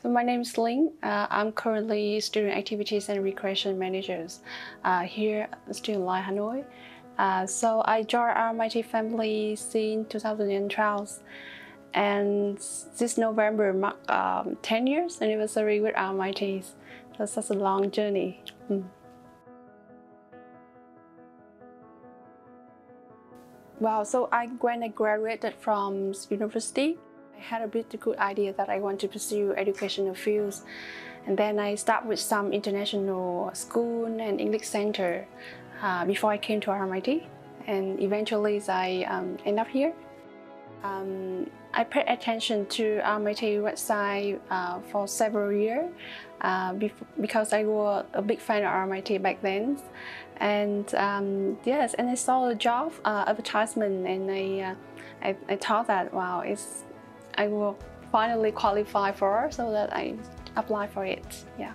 So my name is Linh. Uh, I'm currently Student Activities and Recreation Managers uh, here at Student Life Hanoi. Uh, so I joined RMIT family since 2012 and this November marked um, 10 years anniversary with RMIT. It's such a long journey. Mm. Wow, so I when I graduated from university, I had a pretty good idea that I want to pursue educational fields. And then I started with some international school and English center uh, before I came to RMIT. And eventually I um, end up here. Um, I paid attention to RMIT website uh, for several years uh, because I was a big fan of RMIT back then. And um, yes, and I saw a job uh, advertisement and I, uh, I, I thought that, wow, it's I will finally qualify for so that I apply for it. Yeah.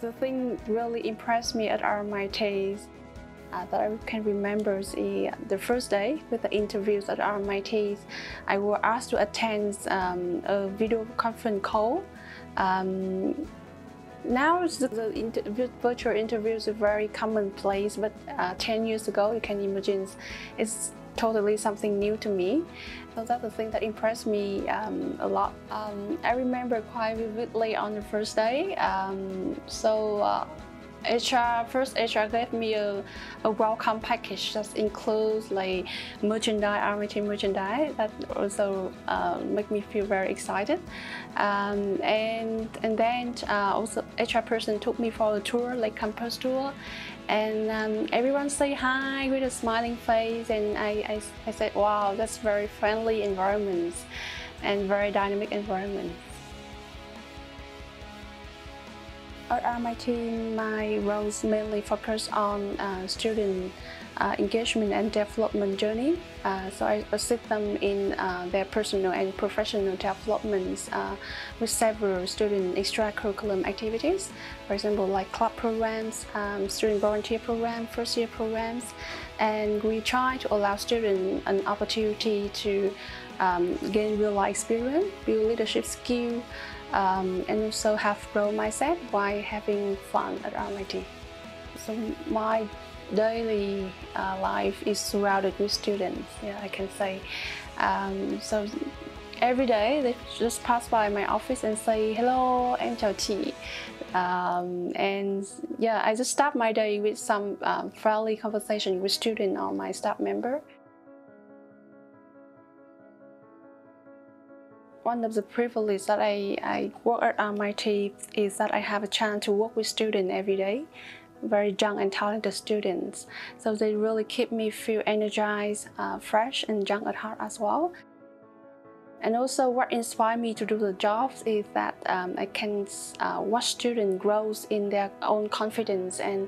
The thing really impressed me at RMIT uh, that I can remember is the first day with the interviews at RMIT. I was asked to attend um, a video conference call. Um, now the inter virtual interviews are very commonplace, but uh, 10 years ago, you can imagine it's totally something new to me. So that's the thing that impressed me um, a lot. Um, I remember quite vividly on the first day. Um, so uh, HR first HR gave me a, a welcome package that includes like merchandise, RMIT merchandise that also uh, make me feel very excited. Um, and and then uh, also HR person took me for a tour, like campus tour, and um, everyone say hi with a smiling face, and I, I, I said, wow, that's very friendly environment and very dynamic environment. At RMIT, my roles mainly focus on uh, student uh, engagement and development journey. Uh, so I assist them in uh, their personal and professional developments uh, with several student extracurricular activities. For example, like club programs, um, student volunteer program, first year programs, and we try to allow students an opportunity to um, gain real life experience, build leadership skill, um, and also have growth mindset while having fun at RMIT. So my daily uh, life is surrounded with students, yeah, I can say. Um, so every day they just pass by my office and say, hello, em chào chị. Um, and yeah, I just start my day with some um, friendly conversation with student or my staff member. one of the privileges that I, I work at RMIT is that I have a chance to work with students every day, very young and talented students. So they really keep me feel energized, uh, fresh and young at heart as well. And also what inspired me to do the jobs is that um, I can uh, watch students grow in their own confidence and,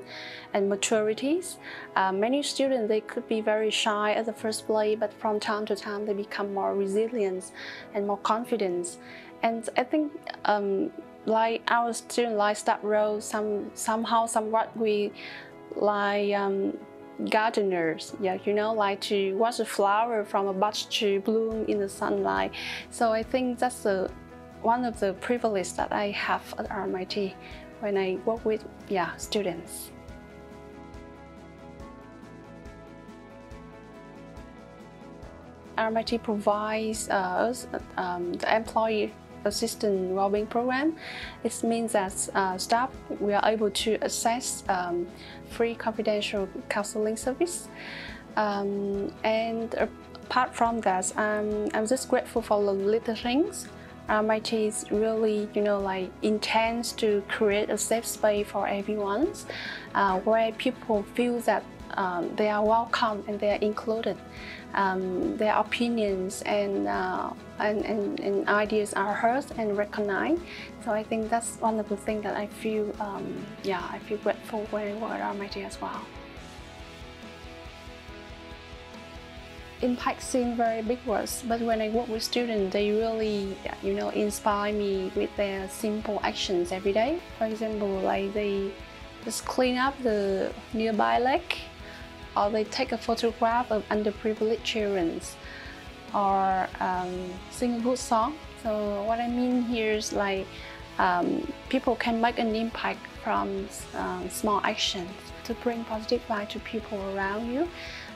and maturities. Uh, many students, they could be very shy at the first place, but from time to time they become more resilient and more confident. And I think um, like our student life start role, some, somehow, somewhat we like um, gardeners, yeah, you know, like to watch a flower from a bud to bloom in the sunlight. So I think that's one of the privileges that I have at RMIT when I work with yeah, students. RMIT provides uh, us, um, the employee assistant well-being program. It means that uh, staff we are able to access um, free confidential counseling service. Um, and apart from that, um, I'm just grateful for the little things. RMIT is really, you know, like intends to create a safe space for everyone, uh, where people feel that um, they are welcome and they are included. Um, their opinions and, uh, and, and, and, ideas are heard and recognized. So I think that's one of the things that I feel, um, yeah, I feel grateful when I work at RMIT as well. Impact seems very big words, but when I work with students, they really, you know, inspire me with their simple actions every day. For example, like they just clean up the nearby lake or they take a photograph of underprivileged children or um, sing a good song So what I mean here is like um, people can make an impact from um, small actions to bring positive light to people around you.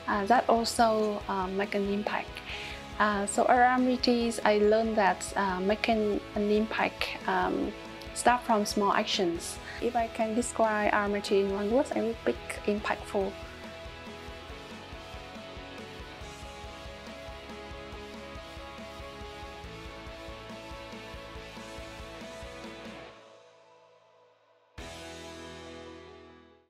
Uh, that also uh, make an impact. Uh, so around RMIT's, I learned that uh, making an impact um, start from small actions. If I can describe our RMIT in one word, I would pick impactful.